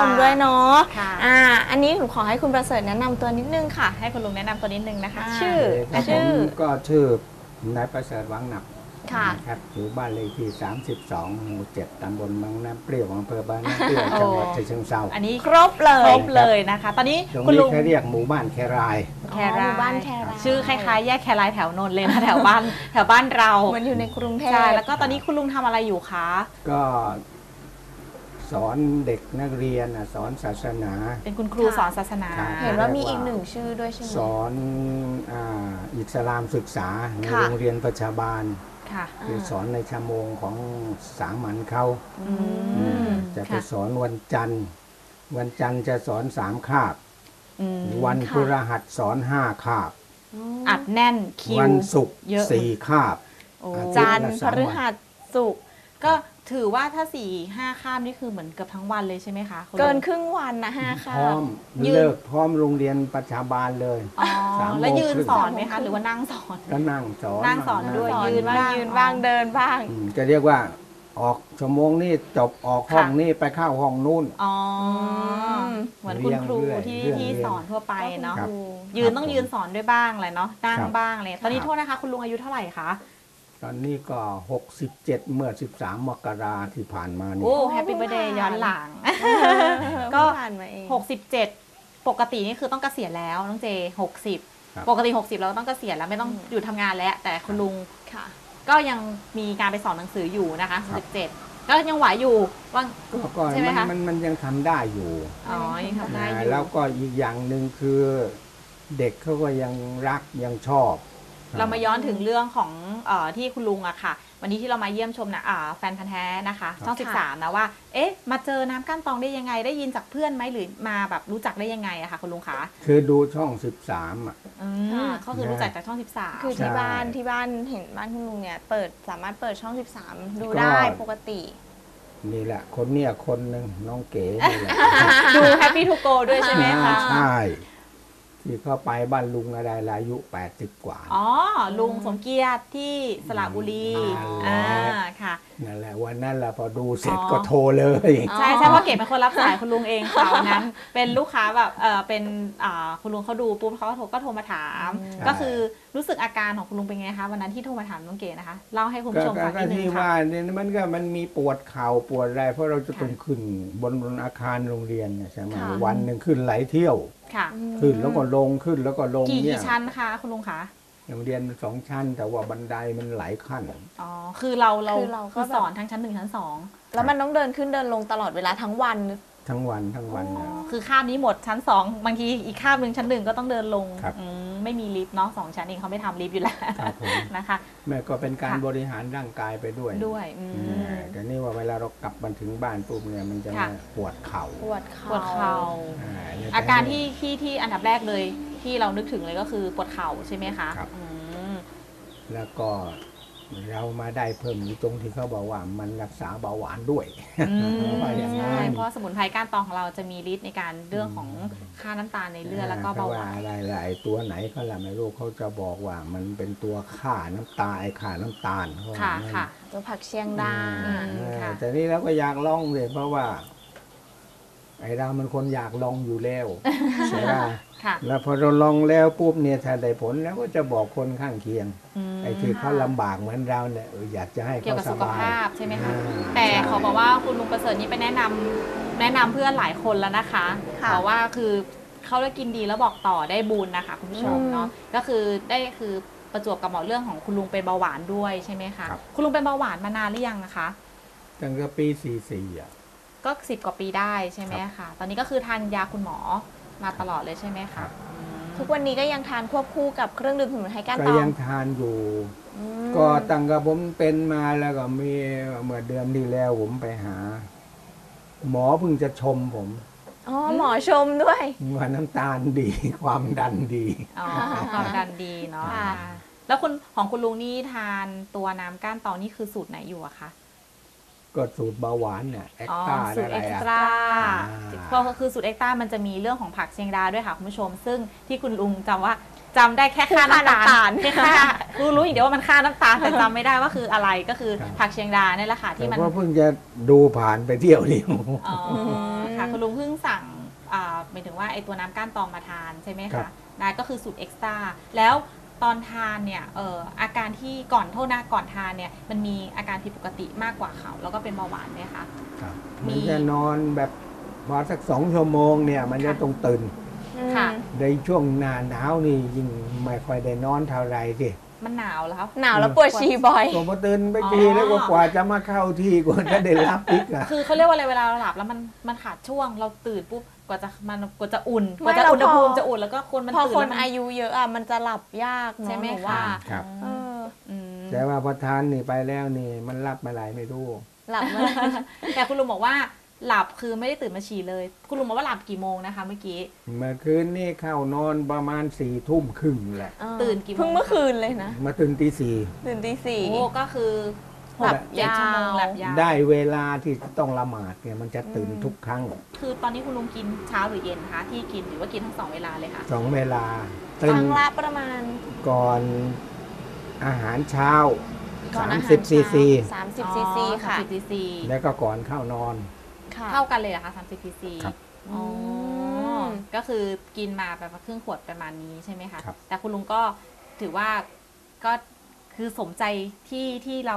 ชมด้วยเนาะค่ะ อ่าอันนี้หนูขอให้คุณประเสริฐแนะนำตัวนิดนึงค่ะ ให้คุณลุงแนะนำตัวนิดนึงนะคะ อ่า ชื่อครับผชื่อมก็ชื่อนายประเสริฐวังหนับค่ะ นะครับอยู่บ้านเลขที่ 32 หมู่ 7ตำบลบางน้ำเปรี้ยวอำเภอบางน้ำเปรี้ยวจังหวัดฉะเชิงเทราอันนี้ครบเลยครบเลยนะคะ ตอนนี้ตรงคุณนี้ลุงเขาเรียกหมู่บ้านแคราย แครายอ๋อหมู่บ้านแคราย ชื่อคล้ายๆแยกแครายแถวนนท์เลยนะแถวบ้านแถวบ้านเราเหมือนอยู่ในกรุงเทพ ใช่แล้วก็ตอนนี้คุณลุงทำอะไรอยู่คะ ก็ สอนเด็กนักเรียนน่ะสอนศาสนา เป็นคุณครูสอนศาสนา ครับ เห็นว่ามีอีกหนึ่งชื่อด้วยใช่ไหม สอนอาอิสลามศึกษาในค่ะ โรงเรียนประชาบาล ค่ะคือสอนในชั่วโมงของสามัญเขาอืมจะไปค่ะ สอนวันจันทร์ วันจันทร์จะสอนสามคาบ อืมวันค่ะพฤหัสสอนห้าคาบ อัดแน่นคิว วันศุกร์เยอะ สี่คาบ โอ้อาทิตย์ จันทร์ละพสามวันฤหัสศุกร์ ก็ถือว่าถ้าสี่ห้าข้ามนี่คือเหมือนเกือบทั้งวันเลยใช่ไหมคะคุณลุงเกินครึ่งวันนะห้าพค่ะร้อมยืนเลิกพร้อมโรงเรียนประชาบาลเลย อ๋อสามโมงแล้วยืนครึ่ง สอนไหมคะ หรือว่านั่งสอน ก็นั่งสอนนั่งสอนด้วย สอนยืนบ้างบ้างยืนบ้างเดินบ้าง อืมจะเรียกว่าออกชั่วโมงนี่จบออกห้องค่ะ นี่ไปเข้าห้องนู่น อ๋ออม เหมือนคุณครูเรียงที่เรื่องที่เรียงสอนทั่วไปเนาะครับ ยืนต้องยืนสอนด้วยบ้างเลยเนาะนั่งครับบ้างเลยตอนนี้ครับ โทษนะคะ คุณลุงอายุเท่าไหร่คะ ตอนนี้ก็ 67 เมื่อ 13 มกราที่ผ่านมานี่ โอ้แฮปปี้เบ t ร์ a เดย์ย้อนหลัง ก็ ก็ผ่านมาเอง67 ปกตินี่คือต้องเกษียณแล้วน้องเจ ครับ 60 ปกติ 60 เราต้องเกษียณแล้วไม่ต้องอืมหยุดทำงานแล้ว แต่คุณลุงค่ะ ก็ยังมีการไปสอนหนังสืออยู่นะคะครับ67ก็ยังไหวอยู่ว่าง ก็ก็ใช่ไหมมันคะ มันมันยังทำได้อยู่อ๋อยังทำได้ออ่ายู่แล้วก็อีกอย่างหนึ่งคือ เด็กเขาก็ยังรักยังชอบเรามาย้อนถึงเรื่องของเออที่คุณลุงอะค่ะ วันนี้ที่เรามาเยี่ยมชมนะอ่าแฟนพันธ์แท้นะคะครับช่อง13นะว่า เอ๊ะ มาเจอน้ำก้านตองได้ยังไง ได้ยินจากเพื่อนไหมหรือมาแบบรู้จักได้ยังไงอะค่ะ คุณลุงคะคือดูช่อง 13อะ อืมค่ะก็คือรู้จักจากช่อง 13 คือที่ใช่บ้านที่บ้านเห็นบ้านคุณลุงเนี่ยเปิดสามารถเปิดช่อง 13 ดูก็ได้ปกติ นี่แหละ คนเนี้ยคนหนึ่งน้องเก๋นี่แหละดู Happy To Go ด้วยใช่ไหมคะ ใช่ ที่เข้าไปบ้านลุงอะไรละอายุ 80 กว่า อ๋อ ลุงสมเกียรติที่สระบุรีอ่าอ่าค่ะ นั่นแหละวันนั้นแหละพอดูเสร็จอ๋อก็โทรเลยอ๋อใช่ใช่เพราะเก๋เป็นคนรับสายคุณลุงเองค่ะวันนั้น เป็นลูกค้าแบบเออเป็นอ่าคุณลุงเขาดูปุ๊บเขาก็โทรก็โทรมาถามอืมก็คือรู้สึกอาการของคุณลุงเป็นไงคะวันนั้นที่โทรมาถามน้องเก๋นะคะเล่าให้คุณก็ผู้ชมก็ฟังก็นิดนึที่งค่ะว่าเนี่ยมันก็มันมีปวดเข่าปวดอะไรเพราะเราจะค่ะต้องขึ้นบนบนอาคารโรงเรียนเนี่ยใช่ไหมค่ะวันหนึ่งขึ้นหลายเที่ยว ค่ะขึ้นแล้วก็ลงขึ้นแล้วก็ลงกี่เนี่กี่ยชั้นคะคุณลุงคะโรงเรียนมันสองชั้น แต่ว่าบันไดมันหลายขั้นอ๋อคือเราเราคือเราก็ คือแบบสอนทั้งชั้นหนึ่งชั้นสองแล้วมันต้องเดินขึ้นเดินลงตลอดเวลาทั้งวัน ทั้งวันทั้งวันอ๋อนะ คือข้ามนี้หมดชั้นสองบางทีอีกข้ามหนึ่งชั้นหนึ่งก็ต้องเดินลงครับ อืม ไม่มีลิฟต์เนาะสองชั้นเองเขาไม่ทำลิฟต์อยู่แล้วครับผม นะคะ แม่ก็เป็นการค่ะ บริหารร่างกายไปด้วยด้วยอืมเออแต่นี่ว่าเวลาเรากลับมาถึงบ้านปุ๊บเนี่ยมันจะค่ะปวดเข่าปวดเข่า ปวดเข่า อ่าเนี่ย อาการที่ที่ที่อันดับแรกเลยที่เรานึกถึงเลยก็คือปวดเข่าใช่ไหมคะครับ อืมแล้วก็ เรามาได้เพิ่มอยู่ตรงที่เขาบอกว่ามันรักษาเบาหวานด้วยอืมว่าอย่างนั้นใช่เพราะสมุนไพรก้านตองของเราจะมีฤทธิ์ในการเรื่องของค่าน้ำตาลในเลือดแล้วก็เบาหวาน อะไรหลายตัวไหนก็ละไม่รู้เขาจะบอกว่ามันเป็นตัวฆ่าน้ำตาไอ้ฆ่าน้ำตาลเขาว่าค่ะงั้น ค่ะ ตัวผักเชียงดา อืมอืมค่ะ แต่นี่เราก็อยากลองเลยเพราะว่า ไอ้เรามันคนอยากลองอยู่แล้วใช่ไหมค่ะแล้วพอเราลองแล้วปุ๊บเนี่ยถ้าได้ผลแล้วก็จะบอกคนข้างเคียงมไอ้ที่เขาลำบากเหมือนเราเนี่ยเอออยากจะให้เกี่ยวเขากับสสุขบายภาพใช่ไหมคะอ่าแต่ใช่ขอบอกว่าคุณลุงประเสริฐนี่ไปแนะนำแนะนำเพื่อนหลายคนแล้วนะคะค่ะเพราะว่าคือเขาได้กินดีแล้วบอกต่อได้บุญนะคะคุณผู้ชมอืมเนาะก็คือได้คือประจวบกับหมอเรื่องของคุณลุงเป็นเบาหวานด้วยใช่ไหมคะครับคุณลุงเป็นเบาหวานมานานหรือยังนะคะตั้งแต่ปีสี่สี่อะ ก็สิบกว่าปีได้ใช่ไหมคะตอนนี้ก็คือทานยาคุณหมอมาตลอดเลยใช่ไหมครัคะบอืมทุกวันนี้ก็ยังทานควบคู่กับเครื่องดื่มสมุนไพรก้านก็ตอยังงทานอยู่อืมก็ตั้งแต่ผมเป็นมาแล้วก็มีเมื่อเดือนที่แล้วผมไปหา หมอเพิ่งจะชมผมอ๋อหมอชมด้วยว่าน้ำตาลดี ความดันดีอ๋อความดันดีเนาะค่ะอ่าแล้วคุณของคุณลุงนี่ทานตัวน้ำก้านตองนี่คือสูตรไหนอยู่อะคะ ก็สูตรเบาหวานเนี่ยแอคอ๋อต้าสูตรอะไรเอ็กอะซ์ตร้าอ่าก็คือสูตรเอ็กซ์ตร้ามันจะมีเรื่องของผักเชียงดาด้วยค่ะคุณผู้ชม ซึ่งที่คุณลุงจำว่าจำได้แค่ค่าน้ำตาค่าน้ำตาลลแค่ค่ารู้รู้อย่างเดียวว่ามันค่าน้ำตาลแต่จำไม่ได้ว่าคืออะไรก็คือครับ ผักเชียงดาเนี่ยแหละค่ะแต่ที่มันว่าเพิ่งจะดูผ่านไปเที่ยวเดียว อ๋ออืมค่ะค่ะคุณลุงเพิ่งสั่งอ่าหมายถึงว่าไอตัวน้ำก้านตองมาทานใช่ไหมครัคะบ ได้ก็คือสูตรเอ็กซ์ตร้าแล้ว ตอนทานเนี่ยเอ่ออาการที่ก่อนโทษนะก่อนทานเนี่ยมันมีอาการผิดปกติมากกว่าเขาแล้วก็เป็นเบาหวานไหมคะ ครับมีมันจะนอนแบบพอสักสองชั่วโมงเนี่ยมันจะต้องตื่นค่ะ ในช่วงหน้าหนาวนี่ยิ่งไม่ค่อยได้นอนเท่าไหรสิ มันหนาวแล้วครับหนาวแล้วปวดฉี่บ่อย ก็พอตื่นไปอ๋อทีแล้วก็กว่าจะมาเข้าที่กว่าจะได้รับอีกอะคือเขาเรียกว่าอะไรเวลาเราหลับแล้วมันมันขาดช่วงเราตื่นปุ๊บกว่าจะมันกว่าจะอุ่นกไม่ว่าจะแล้วอุณหภูมิพอจะอุ่นแล้วก็คนมันพอตื่นคนแล้วมัอายุเยอะอะมันจะหลับยากเนอะใช่ไหมนูคะว่าครับเอออืมแต่ว่าพอทานนี่ไปแล้วนี่ มันรับมาหลายไม่รู้หลับเมื่อไหร่แต่คุณลุงบอกว่า หลับคือไม่ได้ตื่นมาฉี่เลย คุณลุงบอกว่าหลับกี่โมงนะคะเมื่อกี้ เมื่อคืนนี่เข้านอนประมาณสี่ทุ่มครึ่งแหละเออตื่นกี่โมงเพิ่งเมื่อคืนเลยนะ มาตื่นตีสี่ตื่นตีสี่โอ้ก็คือหลับเจ็ดชั่วโมงยาวหลับยาวได้เวลาที่ต้องละหมาดเนี่ยมันจะตื่นทุกครั้ง คือตอนนี้คุณลุงกินเช้าหรือเย็นคะที่กินหรือว่ากินทั้งสองเวลาเลยค่ะสองเวลาคตื่นรั้งละประมาณ ก่อนอาหารเช้าก่อนอาหาร30ซีซีสามสิบซีซีค่ะสามสิบซีซีแล้วก็ก่อนเข้านอน ค่ะเท่ากันเลยเหรอคะสามสิบซีซีครับอ๋ออม ก็คือกินมาแบบว่าครึ่งขวดประมาณนี้ใช่ไหมคะ ครับ แต่คุณลุงก็ถือว่าก็คือสมใจที่ที่เรา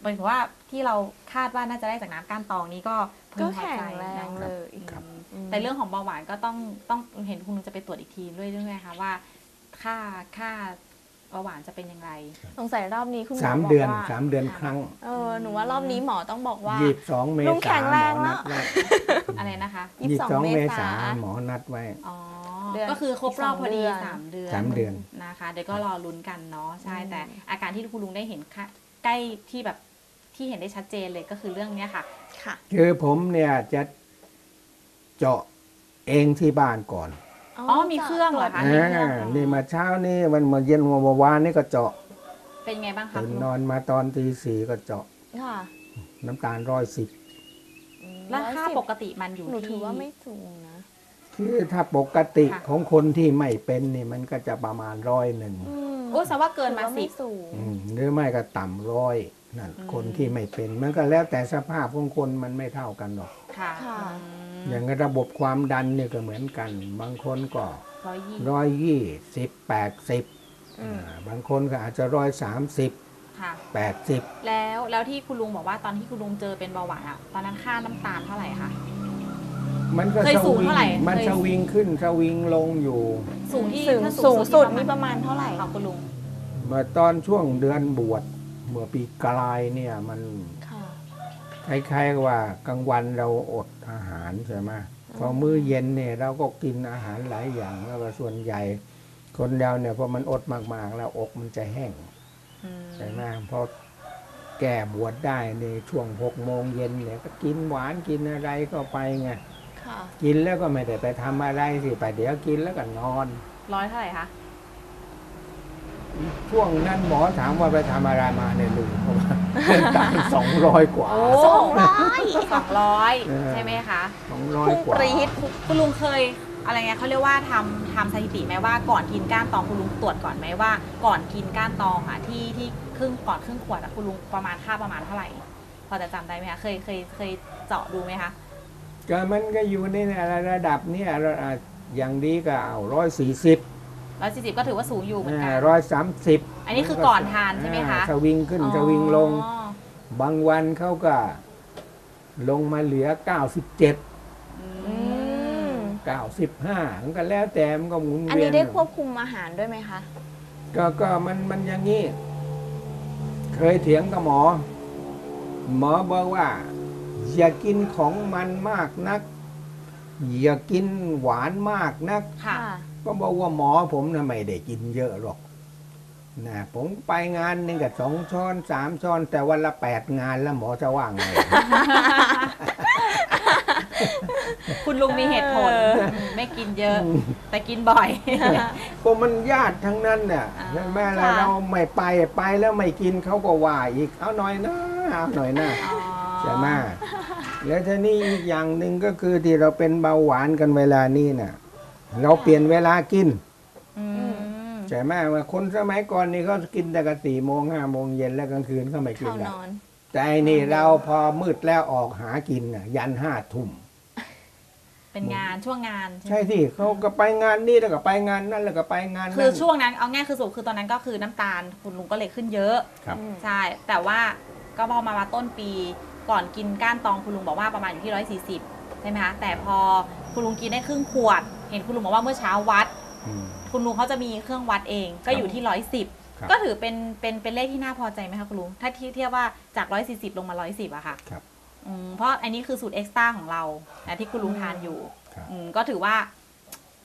หมายถึงว่าที่เราคาดว่าน่าจะได้จากน้ำก้านตองนี้ก็พึก็งพอแข็งใจแรงนะเลยครับ อืม แต่เรื่องของเบาหวานก็ต้องต้องเห็นคุณลุงจะไปตรวจอีกทีด้วยด้วยไหมคะว่า ค่าค่า เบาหวานจะเป็นอย่างไร สงสัยรอบนี้คุณหมอสามบอกเดือนว่าสามเดือนครั้งเออหนูว่ารอบนี้หมอต้องบอกว่า ยี่สิบสองเมลุงแข็ษางหแรมองแล้นัวดไว้อะไรนะคะยี่ยี่สิสิบบสสอองงเมเมษาษา หมอนัดไว้ อ๋อเดือนก็คือครบรอบพอดีสองเดือนสามเดือนสามเดือน นะคะเดี๋ยวก็รอลุ้นกันเนาะใช่อืม แต่อาการที่คุณลุงได้เห็นค่ะใกล้ที่แบบที่เห็นได้ชัดเจนเลยก็คือเรื่องเนี้ยค่ะ ค่ะ คือผมเนี่ยจะเจาะเองที่บ้านก่อน อ๋อมีเครื่องเหรอคะอ่านี่มาเช้านี่มันมาเย็นวันวานนี่ก็เจาะเป็นไงบ้างคะตื่นคุณนลุงอนมาตอนตีสี่ก็เจาะค่ะน้ำตาลร้อยสิบแล้วค่า110ปกติมันอยู่หนูที่ถือว่าไม่สูงนะคือถ้าปกติค่ะของคนที่ไม่เป็นนี่มันก็จะประมาณร้อยหนึ่งโอ้แสดงว่าเกินมาถือว่สิไม่บสูงอืมหรือไม่ก็ต่ำร้อยนั่นอืมคนที่ไม่เป็นมันก็แล้วแต่สภาพของคนมันไม่เท่ากันหรอกค่ะค่ะ อย่างระบบความดันเนี่ยก็เหมือนกัน บางคนก็ร้อยยี่ร้อยยี่สิบแปดสิบอืมบางคนก็อาจจะร้อยสามสิบค่ะแปดสิบแล้วแล้วที่คุณลุงบอกว่าตอนที่คุณลุงเจอเป็นเบาหวานอะตอนนั้นค่าน้ำตาลเท่าไหร่คะมันก็เคยสสูงวิงเท่าไหร่มันเคยสวิงขึ้นสวิงลงอยู่ สูงที่สูงถ้าสูงสุดที่นี่ประมาณเท่าไหร่ของคุณลุงเมื่อตอนช่วงเดือนบวชเมื่อปีกลายเนี่ยมัน ค่ะคล้ายๆกับว่ากลางวันเราอดอาหารใช่ไหมพอมื้อเย็นเนี่ยเราก็กินอาหารหลายอย่างแล้วก็ส่วนใหญ่ คนเราเนี่ยพอมันอดมากๆ แล้วอกมันจะแห้งใช่ไหมพอแก่บวชได้ในช่วงหกโมงเย็นเนี่ยก็กินหวานกินอะไรก็ไปไงค่ะกินแล้วก็ไม่ได้ไปทำอะไรสิไปเดี๋ยวกินแล้วก็นอน ร้อยเท่าไหร่คะช่วงนั้นหมอถามว่าไปทำอะไรมาเนี่ยลุงเพราะว่า เงินตังสองร้อยกว่า สองร้อยสองร้อยเออ ใช่ไหมคะสองร้อยพุ่งกว่า ปรี๊ดคุณลุงเคย อะไรเงี้ยเขาเรียกว่าทำทำสถิติไหมว่าก่อนกินก้านตองคุณลุงตรวจก่อนไหมว่า ก่อนกินก้านตองอะที่ที่ครึ่งก่อนครึ่งขวดอะคุณลุงประมาณค่าประมาณเท่าไหร่ พอจะจำได้ไหมคะเคยเคยเคยเจาะดูไหมคะ ก็มันก็อยู่ในระดับเนี้เราอะอย่างดีก็เอาร้อยสี่สิบ ร้อยสี่สิบก็ถือว่าสูงอยู่เหมือนกัน ร้อยสามสิบอันนี้คือก่อนทานใช่ไหมคะ สวิงขึ้นสวิงลงอ๋อบางวันเขาก็ ลงมาเหลือเก้าสิบเจ็ดอือืมมเก้าสิบห้ามันก็แล้วแต่มันก็หมุนอันเวียนี้นได้ควบคุมอาหารด้วยไหมคะ ก็ก็มันมันอย่างนี้ เคยเถียงกับหมอ หมอบอกว่า อย่ากินของมันมากนัก อย่ากินหวานมากนักค่ะ ก็บอกว่าหมอผมนะไม่ได้กินเยอะหรอกนะผมไปงานหนึ่งกับสองช้อนสามช้อน แต่วันละแปดงานแล้วหมอจะว่างไง คุณลุงมีเหตุผลเออมไม่กินเยอะ แต่กินบ่อยก็มันญาติทั้งนั้นเนี่ยอ่าใช่ไหมล่ะค่ะเราไม่ไปไปแล้วไม่กินเขาก็ว่าอีกเอาหน่อยนะเอาหน่อยนะอ๋อใช่ไหมแล้วทีนี้อีกอย่างหนึ่งก็คือที่เราเป็นเบาหวานกันเวลานี้น่ะ เราเปลี่ยนเวลากินอืมใช่ไหมว่าคนสมัยก่อนนี่เขากินแต่กันสี่โมงห้าโมงเย็นแล้วกลางคืนเขาไม่กินเข้าแล้นวอน แต่ไอ้นี่เราพอมืดแล้วออกหากินน่ะยันห้าทุ่ม เป็นงานช่วงงานใช่ไหมใช่ที่เขาก็ไปงานนี่แล้วก็ไปงานนั่นแล้วก็ไปงานนั่น คือช่วงนั้นเอาง่ายคือสรุปคือตอนนั้นก็คือน้ำตาลคุณลุงก็เลยขึ้นเยอะ ครับ อืมใช่ แต่ว่าก็พอมามาต้นปีก่อนกินก้านตองคุณลุงบอกว่าประมาณอยู่ที่ 140 ใช่ไหมคะ แต่พอคุณลุงกินได้ครึ่งขวด เห็นคุณลุงบอกว่าเมื่อเช้าวัด อืม คุณลุงเขาจะมีเครื่องวัดเอง ก็อยู่ที่ครับ110ก็ถือเป็นเป็นเป็นเลขที่น่าพอใจไหมคะคุณลุงถ้าที่เทียบว่าจาก140ลงมา110อะค่ะครับ อืมเพราะอันนี้คือสูตรเอ็กซ์ต้าของเรานะที่คุณลุงทานอยู่ครับ อืมก็ถือว่า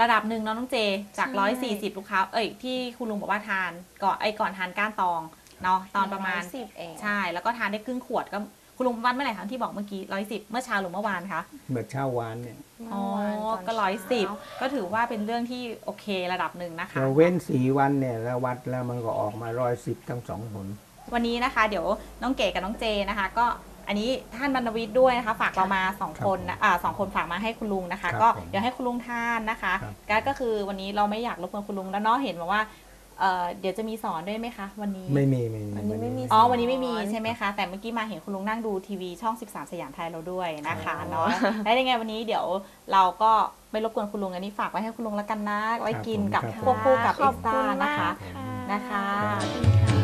ระดับหนึ่งเนาะน้องเจจากใช่140ลูกค้าเอ้ยที่คุณลุงบอกว่าทานก่อนไอ้ก่อนทานก้านตองเนาะตอนประมาณสิบเอง ใช่ แล้วก็ทานได้ครึ่งขวดก็ คุณลุงวัดเมื่อไหร่คะที่บอกเมื่อกี้ร้อยสิบเมื่อเช้าหรือเมื่อวานคะเมื่อเช้าวานเนี่ย อ๋อเมื่อวานตนก็ร้อยสิบเช้าก็ถือว่าเป็นเรื่องที่โอเคระดับหนึ่งนะคะ เราเว้นสี่วันเนี่ยแล้ววัดแล้วมันก็ออกมาร้อยสิบทั้งสองผลวันนี้นะคะ เดี๋ยวน้องเก๋กับน้องเจนะคะ ก็อันนี้ท่านบรรณวิทย์ด้วยนะคะ ฝากเรามาสองครับคนนะอ่าสองคนฝากมาให้คุณลุงนะคะ ครับก็ผมเดี๋ยวให้คุณลุงทานนะคะครับ ก็ก็คือวันนี้เราไม่อยากรบกวนคุณลุงแล้วเนาะเห็นบอกว่า เอ่อเดี๋ยวจะมีสอนด้วยไหมคะ วันนี้ไม่มีไม่มีวันนี้ไม่มีอ๋อวันนี้ไม่มีใช่ไหมคะ แต่เมื่อกี้มาเห็นคุณลุงนั่งดูทีวีช่อง 13 สยามไทยเราด้วยนะคะอ๋อเนาะแล้วยังไงวันนี้เดี๋ยวเราก็ไม่รบกวนคุณลุงอันนี้ฝากไว้ให้คุณลุงแล้วกันนะไว้กินกับครับผมควบคู่กับขเอ็อบกซ์คุต้าณนะมากคะค่ะนะคะขอบคุณค่ะ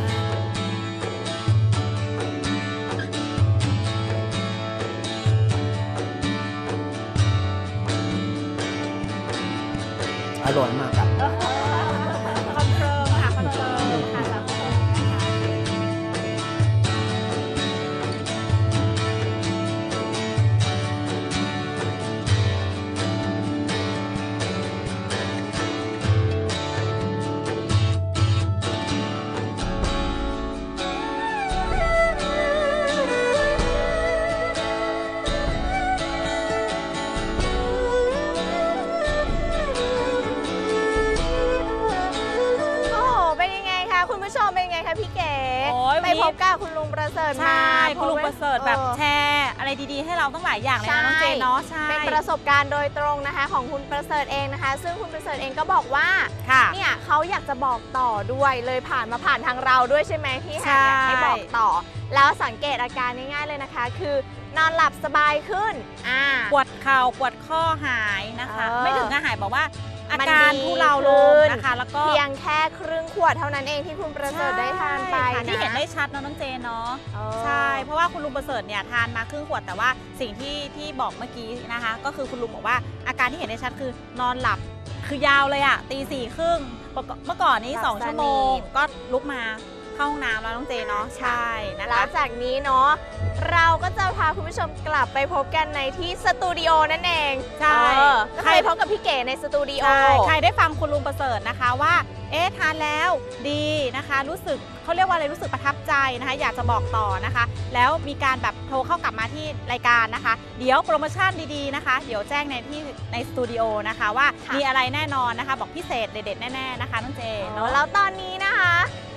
อร่อยมากครับ ดีๆ ให้เราตั้งหลายอย่างเลยนะน้องใช่เจนเนาะใช่เป็นประสบการณ์โดยตรงนะคะของคุณประเสริฐเองนะคะ ซึ่งคุณประเสริฐเองก็บอกว่าค่ะเนี่ยเขาอยากจะบอกต่อด้วยเลยผ่านมาผ่านทางเราด้วยใช่ไหมพี่แฮใช่มอยากให้บอกต่อ แล้วสังเกตอาการง่ายๆเลยนะคะ คือนอนหลับสบายขึ้นอ่าปวดเข่าปวดข้อหายนะคะเออไม่ถึงกับหายบอกว่าอามันการดีทุเลาลขึ้งนนะคะ แล้วก็เพียงแค่ครึ่งขวดเท่านั้นเองที่คุณประเสริฐได้ทานไปใช่ค่ะนะที่เห็นได้ชัดเนาะน้องเจนเนาะเออใช่ เพราะว่าคุณลุงประเสริฐเนี่ยทานมาครึ่งขวดแต่ว่าสิ่งที่ที่บอกเมื่อกี้นะคะ ก็คือคุณลุงบอกว่าอาการที่เห็นได้ชัดคือนอนหลับคือยาวเลยอะตีสี่ครึ่งเมื่อก่อนนี้หลับสองสนิทชั่วโมงก็ลุกมา เข้าห้องน้ำแล้วน้องเจเนาะใช่นะแล้คะวจากนี้เนาะเราก็จะพาคุณผู้ชมกลับไปพบกันในที่สตูดิโอนั่นเองใช่ เออก็ไปพบกับพี่เก๋ในสตูดิโอ ใช่ใครได้ฟังคุณลุงประเสริฐนะคะว่า เอ๊ะทานแล้วดีนะคะ รู้สึกเขาเรียกว่าอะไรรู้สึกประทับใจนะคะ อยากจะบอกต่อนะคะ แล้วมีการแบบโทรเข้ากลับมาที่รายการนะคะ เดี๋ยวโปรโมชั่นดีๆนะคะ เดี๋ยวแจ้งในที่ในสตูดิโอนะคะว่าค่ะ มีอะไรแน่นอนนะคะ บอกพิเศษเด็ดๆแน่ๆนะคะน้องเจเนาะแล้วตอนนี้นะคะ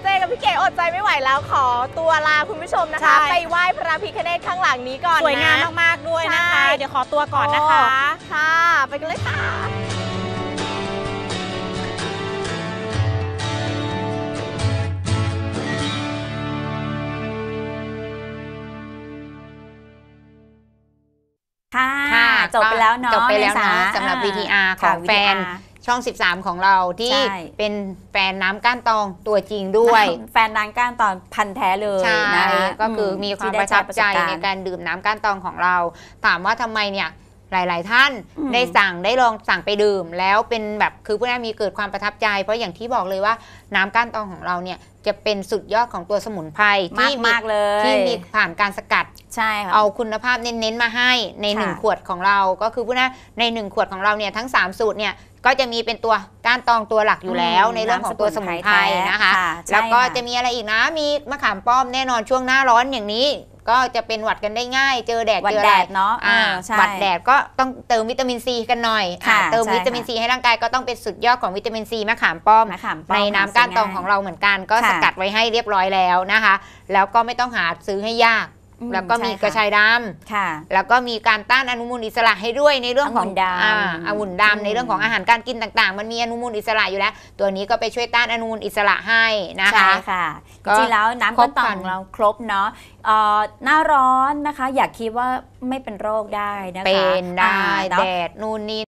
เจกับพี่เก๋อดใจไม่ไหวแล้วขอตัวลาคุณผู้ชมนะคะ ใช่ ไปไหว้พระพิฆเนศข้างหลังนี้ก่อนนะ สวยงามมากๆด้วยนะคะ ใช่ เดี๋ยวขอตัวก่อนนะคะ ค่ะ ไปกันเลยค่ะ ค่ะค่ะจบไปแล้วเนาะจบไปแล้วเนาะมษสำหรับ อ่า VTR ขค่ะ องแฟน VTR ช่อง 13 ของเราที่ใช่เป็นแฟนน้ำก้านตองตัวจริงด้วย แฟนนางก้านตอนพันแท้เลยใช่นะคะก็คือมีความที่ประทับใจด้ในประสบการดื่มน้ำก้านตองของเรา ถามว่าทำไมเนี่ยหลาย ๆ ท่านอืมได้สั่งได้ลองสั่งไปดื่ม แล้วเป็นแบบคือผู้นั้นมีเกิดความประทับใจ เพราะอย่างที่บอกเลยว่าน้ำก้านตองของเราเนี่ยจะเป็นสุดยอดของตัวสมุนไพรมากที่มากๆเลยที่มีผ่านการสกัดใช่ค่ะเอาคุณภาพเน้น ๆ มาให้ในค่ะ1ขวดของเรา ก็คือพูดนะใน 1 ขวดของเราเนี่ยทั้ง 3 สูตรเนี่ย ก็จะมีเป็นตัวก้านตองตัวหลักอยู่แล้วอืมในเรื่องของตัวสมุนไพรน้ำสมุนไพรแท้นะคะค่ะใช่แล้วก็ค่ะจะมีอะไรอีกนะมีมะขามป้อมแน่นอนช่วงหน้าร้อนอย่างนี้ก็จะเป็นหวัดกันได้ง่าย เจอแดดวันเจอแดอะไรดเนาะอ่าเออใช่หวัดแดดก็ต้องเติมวิตามินซีกันหน่อยค่ะอ่าเติมใช่วิตามินค่ะซีให้ร่างกายก็ต้องเป็นสุดยอดของวิตามินซีมะขามป้อมมะขามป้อมในน้ำก้านตองของเราเหมือนกัน ก็ค่ะสกัดไว้ให้เรียบร้อยแล้วนะคะ แล้วก็ไม่ต้องหาซื้อให้ยากอืม แล้วก็มีใช่ค่ะกระชายดำค่ะ แล้วก็มีการต้านอนุมูลอิสระให้ด้วยในเรื่องขององุ่นดำอ่าองุ่นอืมดำในเรื่องของอาหารการกินต่างๆ มันมีอนุมูลอิสระอยู่แล้ว ตัวนี้ก็ไปช่วยต้านอนุมูลอิสระให้นะใช่คะค่ะก็จริงๆแล้วน้ำครก้บนต่อครังนของเราครบเนาะเอ่อหน้าร้อนนะคะ อยากคิดว่าไม่เป็นโรคได้นะคะเป็นได้อ่าเนาะแดดนู่นนี่